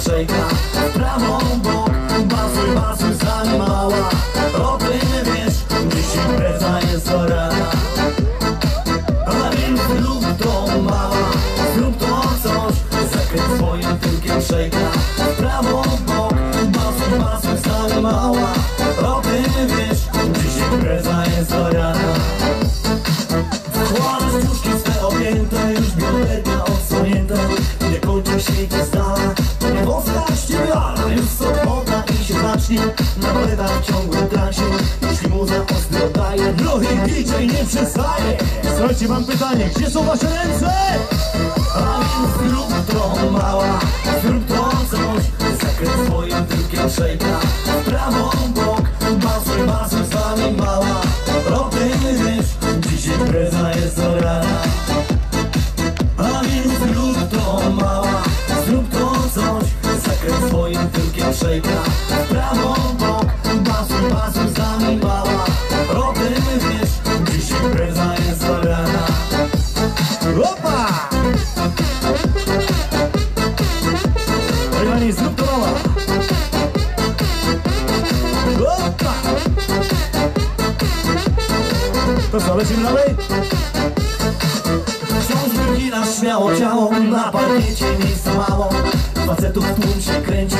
Swoim tyłkiem sobota i się zacznie, na baletach w ciągłym transie Jeśli muza ostro oddaje, no i DJ nie przestaje Słuchajcie, mam pytanie, gdzie są wasze ręce? A więc zrób to mała, zrób to coś Zakręć swoim tyłkiem szejka To co, lecimy dalej? Wciąż wyginasz śmiało ciało Na parkiecie miejsca mało. Facetów tłum się kręci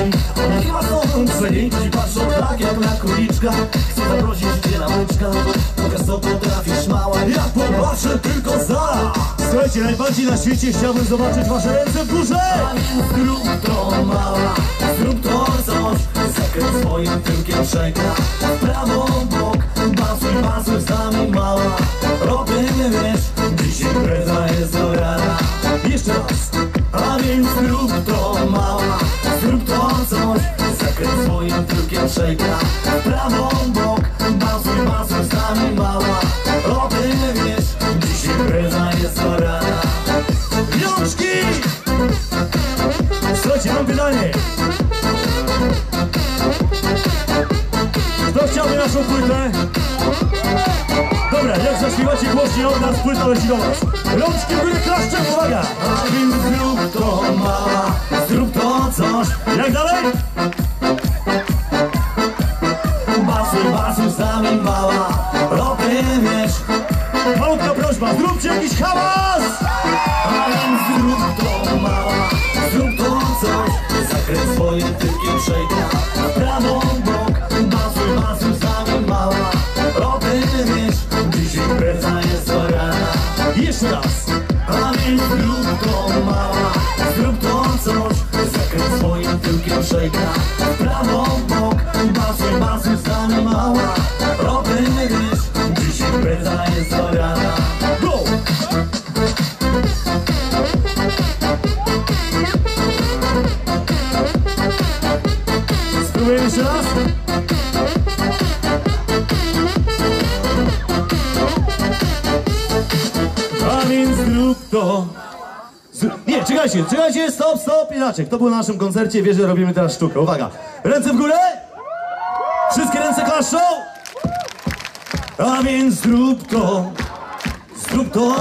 One chyba są przejęci Patrzą tak jak na króliczka Chcą zaprosić cię na łyczka. Pokaż co potrafisz mała Ja popatrzę tylko za. Słuchajcie, najbardziej na świecie chciałbym zobaczyć wasze ręce w górze. Zrób to mała Zrób to coś Zakręć swoim tyłkiem W prawą bok Z nami mała. Tym wiesz Dziś impreza jest do rana Jeszcze raz A więc zrób to mała. Zrób to coś Zakręć swoim tyłkiem szejka. Prawą bok Bazuj, bazuj z nami mała. Tym wiesz Dziś impreza jest do rana Rączki! Słuchajcie, mam pytanie. Kto chciałby naszą płytę? Głośniej od nas, płyta leci do was. Rączki w górę klaszczę, uwaga! A więc zrób to mała, zrób to coś. Jak dalej? Bazuj, bazuj z nami mała, o tym wiesz. Malutka prośba, zróbcie jakiś hałas! Tyłkiem szejka, w prawą bok. Bazuj z nami mała, tym wiesz. Dziś impreza jest do rana. Go! Spróbujemy raz? Zrób... Nie, czekajcie, czekajcie, stop, stop, inaczej. Kto był na naszym koncercie, wie, że robimy teraz sztukę. Uwaga, ręce w górę. Wszystkie ręce klaszczą. A więc zrób to. Zrób to.